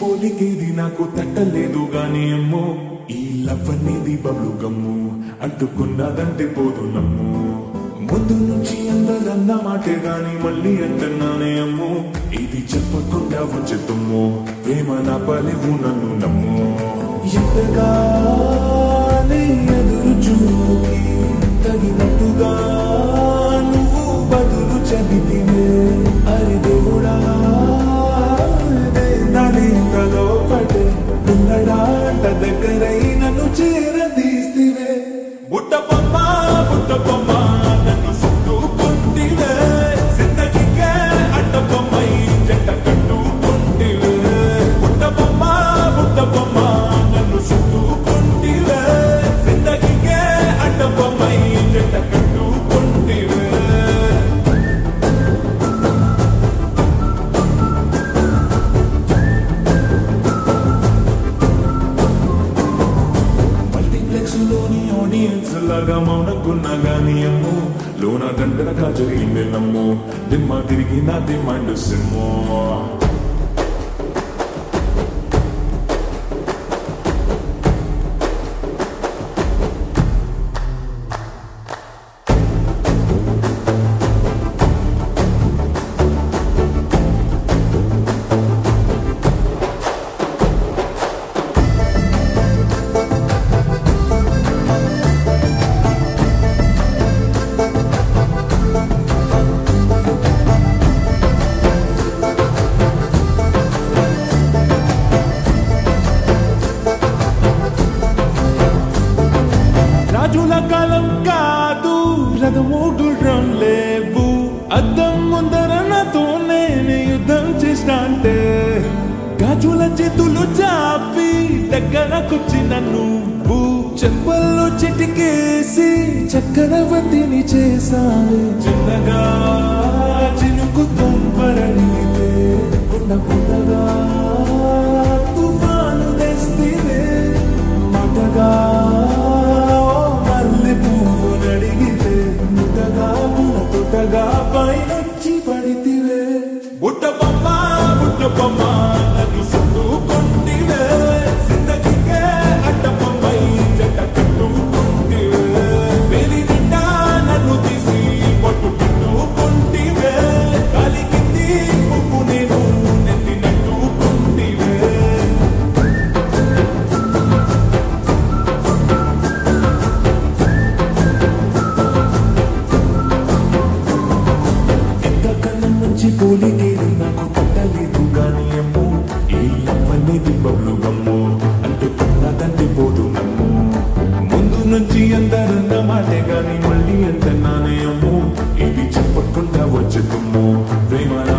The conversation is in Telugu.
పోలికేది నాకు తట్టలేదు గాని అమ్మో ఈ లవ్ అనేది బబ్లు గమ్ము అంటుకున్నదంటే పోదు నమ్ము. ముందు నుంచి అందరన్న మాటే గాని మళ్ళీ అంటున్నానే అమ్ము ఇది చెప్పకుండా వచ్చేతుమ్ము ప్రేమ నా పలివు నన్ను నమ్ము. ఎంతగా మల్టీప్లెక్స్లోని ఆడియన్స్ లాగా మౌనకున్నా గానీ అమ్ము లోన గంటనకా జరిగింది నమ్ము దిమ్మ తిరిగి నా డిమాండ్ సిమ్మో కాలం కాదు. రథము గుర్రం లేవు. అద్దం ముందర నాతో నేను యుద్ధం చేస్తాంటే గాజుల చేతులు చాపి దగ్గరకొచ్చిన నువ్వు చెంపల్లో చిటికేసి చక్రవర్తిని చేసావు చిన్నగా మంచి పోలికేది నాకు పట్టలేదు కానీ అమ్మో ఇల్లవన్నీ దీపములు గమ్ము. అంటే కన్నా తండ్రి పోదు నమ్ము ముందు నుంచి అందరన్న మాటే కానీ మళ్ళీ అంటున్నానే అమ్మో ఇది చెప్పకుండా వచ్చేదమ్ము ప్రేమ నా